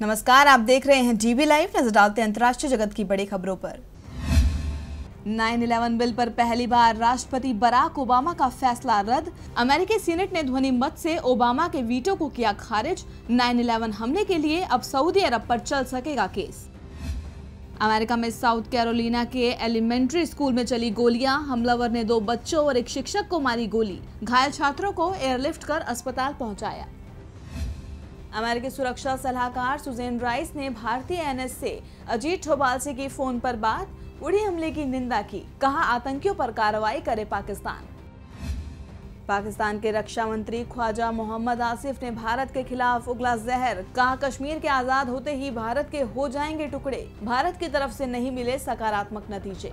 नमस्कार, आप देख रहे हैं डीबी लाइव नज़र डालते हैं अंतर्राष्ट्रीय जगत की बड़ी खबरों पर। 9/11 बिल पर पहली बार राष्ट्रपति बराक ओबामा का फैसला रद्द। अमेरिकी सीनेट ने ध्वनि मत से ओबामा के वीटो को किया खारिज। 9/11 हमले के लिए अब सऊदी अरब पर चल सकेगा केस। अमेरिका में साउथ कैरोलिना के एलिमेंट्री स्कूल में चली गोलियाँ। हमलावर ने दो बच्चों और एक शिक्षक को मारी गोली। घायल छात्रों को एयरलिफ्ट कर अस्पताल पहुँचाया। अमेरिकी सुरक्षा सलाहकार सुजेन राइस ने भारतीय एनएस अजीत डोभाल से की फ़ोन पर बात, उड़ी हमले की निंदा की, कहा आतंकियों पर कार्रवाई करे पाकिस्तान। पाकिस्तान के रक्षा मंत्री ख्वाजा मोहम्मद आसिफ ने भारत के खिलाफ उगला जहर, कहा कश्मीर के आज़ाद होते ही भारत के हो जाएँगे टुकड़े। भारत की तरफ़ से नहीं मिले सकारात्मक नतीजे।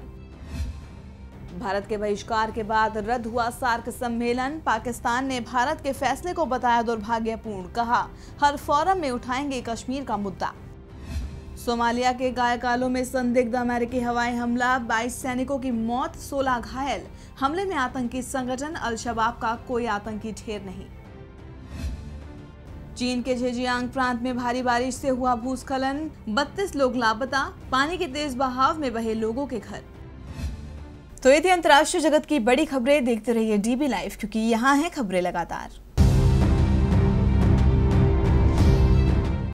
भारत के बहिष्कार के बाद रद्द हुआ सार्क सम्मेलन। पाकिस्तान ने भारत के फैसले को बताया दुर्भाग्यपूर्ण, कहा, हर फोरम में उठाएँगे कश्मीर का मुद्दा। सोमालिया के गायकालों में संदिग्ध अमेरिकी हवाई हमला 22 सैनिकों की मौत 16 घायल। हमले में आतंकी संगठन अल शबाब का कोई आतंकी ढेर नहीं। चीन के झेजियांग प्रांत में भारी बारिश से हुआ भूस्खलन। 32 लोग लापता। पानी के तेज बहाव में बहे लोगों के घर। तो ये थी अंतर्राष्ट्रीय जगत की बड़ी खबरें। देखते रहिए डीबी लाइव क्योंकि यहाँ है खबरें लगातार।